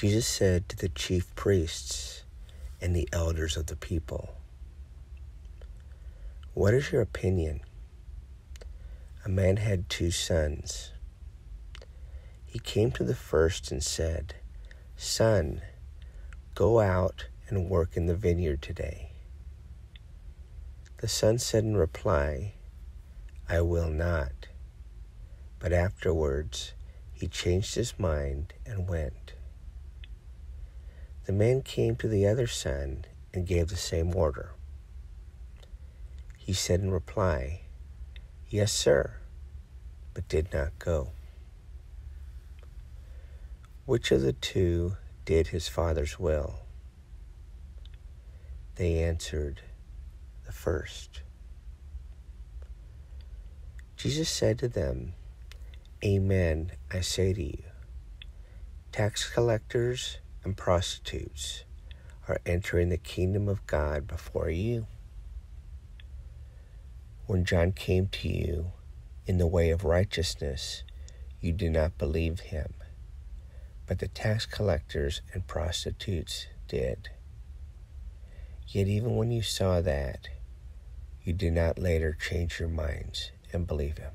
Jesus said to the chief priests and the elders of the people, What is your opinion? A man had two sons. He came to the first and said, Son, go out and work in the vineyard today. The son said in reply, I will not. But afterwards he changed his mind and went. The man came to the other son and gave the same order. He said in reply, Yes, sir, but did not go. Which of the two did his father's will? They answered, The first. Jesus said to them, Amen, I say to you. Tax collectors and prostitutes are entering the kingdom of God before you. When John came to you in the way of righteousness, you did not believe him, but the tax collectors and prostitutes did. Yet even when you saw that, you did not later change your minds and believe him.